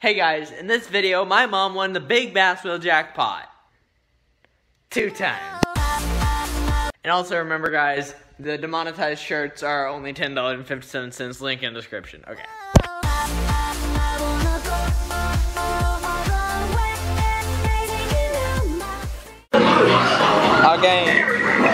Hey guys, in this video, my mom won the big bass wheel jackpot. Two times. And also remember guys, the demonetized shirts are only $10.57, link in description. Okay. Okay.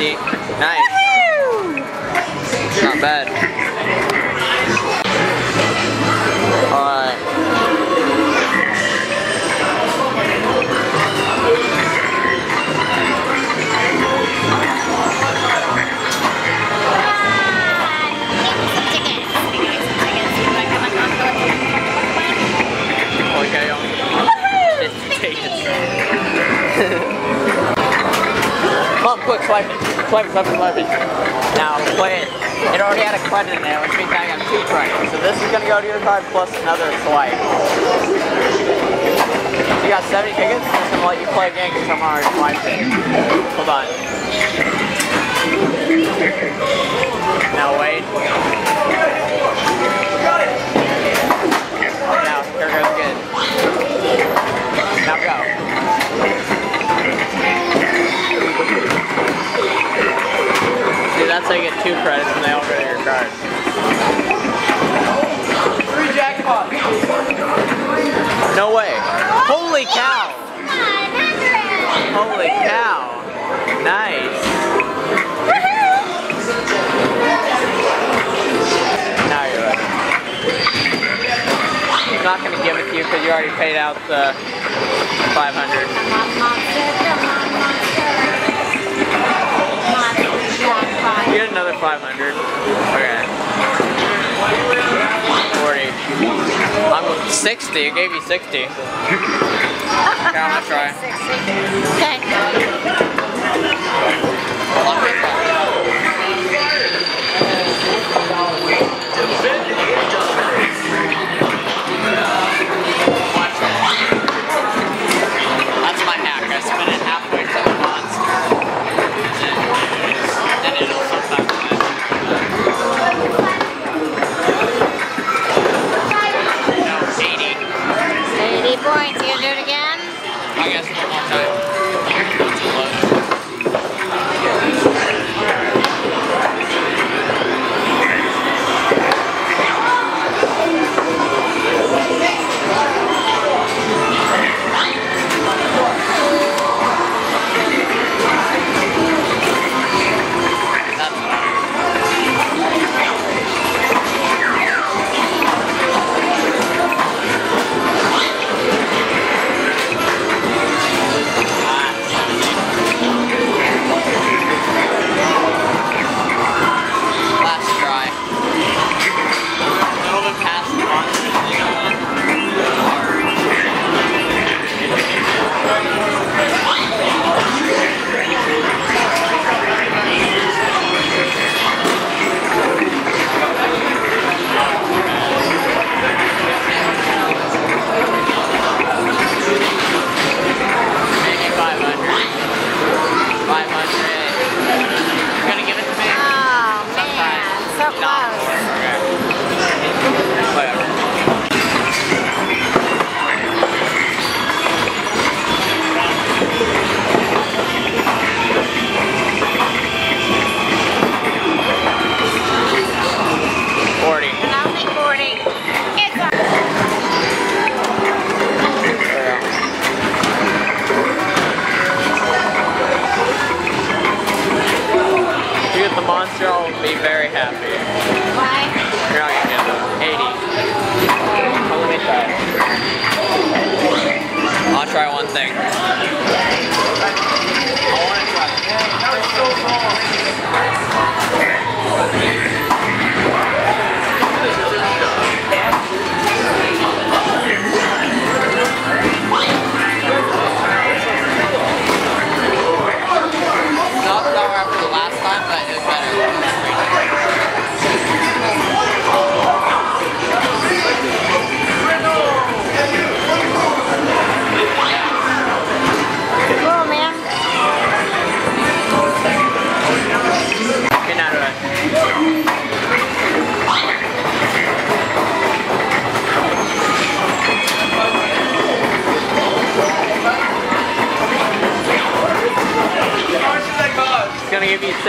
150. Nice. Swipe it, swipe it, swipe it. Now, play it. It already had a credit in there, which means I got two credits. So this is gonna go to your card plus another swipe. You got 70 tickets? I'm gonna let you play again because I'm already swiped it. Hold on. Now wait. Holy cow. Nice. Now you're ready. I'm not going to give it to you because you already paid out the 500. You get another 500. Okay. 60. I gave you 60. Okay, I'm gonna try. Okay. Be very happy. why? Get them. 80. Oh, let me try. I'll try one thing. I wanna try.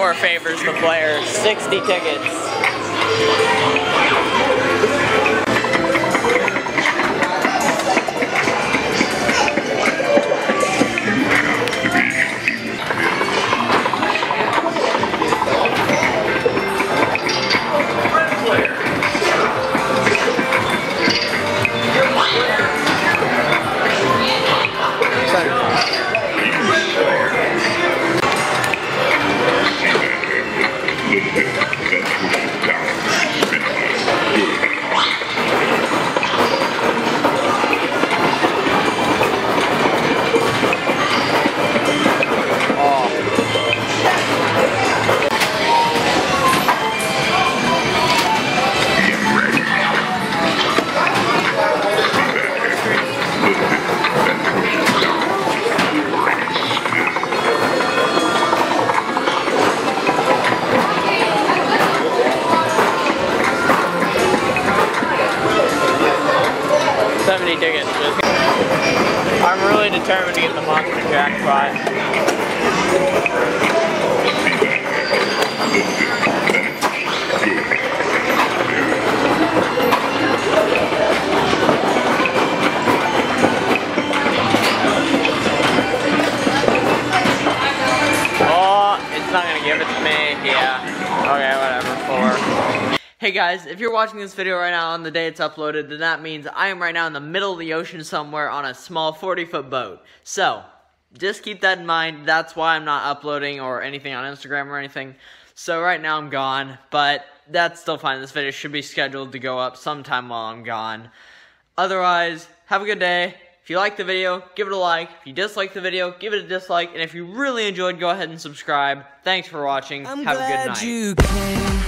Encore favors the player. 60 tickets. 70 tickets. I'm really determined to get the monster jackpot. Oh, it's not gonna give it to me. Yeah. Okay. Hey guys, if you're watching this video right now on the day it's uploaded, then that means I am right now in the middle of the ocean somewhere on a small 40 foot boat. So, just keep that in mind. That's why I'm not uploading or anything on Instagram or anything. So right now I'm gone, but that's still fine. This video should be scheduled to go up sometime while I'm gone. Otherwise, have a good day. If you like the video, give it a like. If you dislike the video, give it a dislike. And if you really enjoyed, go ahead and subscribe. Thanks for watching. I'm have a good night.